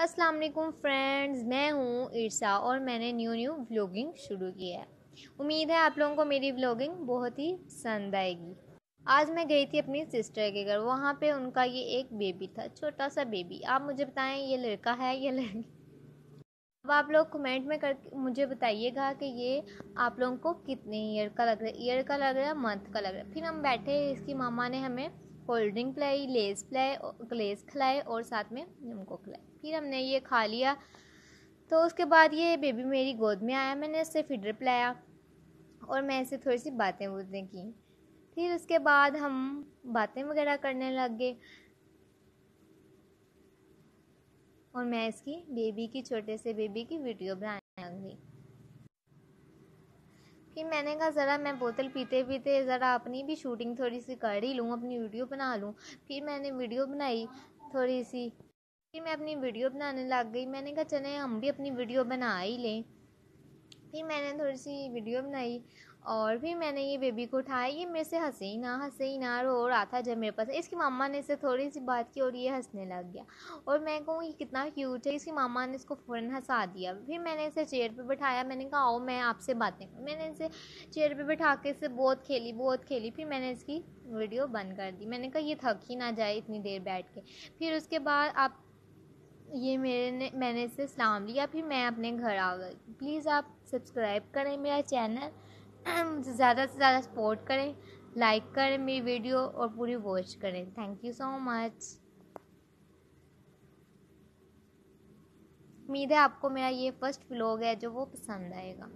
अस्सलाम वालेकुम फ्रेंड्स, मैं हूँ ईर्षा और मैंने न्यू न्यू व्लॉगिंग शुरू की है। उम्मीद है आप लोगों को मेरी व्लॉगिंग बहुत ही पसंद आएगी। आज मैं गई थी अपनी सिस्टर के घर, वहाँ पे उनका ये एक बेबी था, छोटा सा बेबी आप मुझे बताएँ, ये लड़का है या लड़की? अब आप लोग कमेंट में कर मुझे बताइएगा कि ये आप लोगों को कितने ईयर का लग रहा है ईयर का लग रहा है मंथ का लग रहा है। फिर हम बैठे, इसकी मामा ने हमें कोल्ड ड्रिंक पिलाई, लेस पिलाए लेस खिलाए और साथ में नमको खिलाए फिर हमने ये खा लिया। तो उसके बाद ये बेबी मेरी गोद में आया। मैंने इससे फीडर पिलाया और मैं इसे थोड़ी सी बातें बूतें की। फिर उसके बाद हम बातें वगैरह करने लग गए और मैं इसकी बेबी की, छोटे से बेबी की वीडियो बनाने लग गई। फिर मैंने कहा, ज़रा मैं बोतल पीते पीते ज़रा अपनी भी शूटिंग थोड़ी सी कर ही लूँ, अपनी वीडियो बना लूँ। फिर मैंने वीडियो बनाई थोड़ी सी फिर मैं अपनी वीडियो बनाने लग गई। मैंने कहा, चले, हम भी अपनी वीडियो बना ही लें। फिर मैंने थोड़ी सी वीडियो बनाई और फिर मैंने ये बेबी को उठाया, ये मेरे से हंसे ही ना, हंसे ही ना, रो रहा था जब मेरे पास इसकी मामा ने इससे थोड़ी सी बात की और ये हंसने लग गया। और मैं कहूँ, ये कितना क्यूट है, इसकी मामा ने इसको फ़ौरन हंसा दिया। फिर मैंने इसे चेयर पे बैठाया, मैंने कहा, आओ, मैं आपसे बातें मैंने इसे चेयर पे बैठा के इससे बहुत खेली बहुत खेली। फिर मैंने इसकी वीडियो बंद कर दी। मैंने कहा, ये थक ही ना जाए इतनी देर बैठ के। फिर उसके बाद आप ये मेरे ने, मैंने इसे सलाम लिया, फिर मैं अपने घर आ गई। प्लीज़ आप सब्सक्राइब करें मेरा चैनल ज़्यादा से ज़्यादा सपोर्ट करें लाइक करें मेरी वीडियो और पूरी वॉच करें। थैंक यू सो मच उम्मीद है आपको मेरा ये फ़र्स्ट व्लॉग है जो वो पसंद आएगा।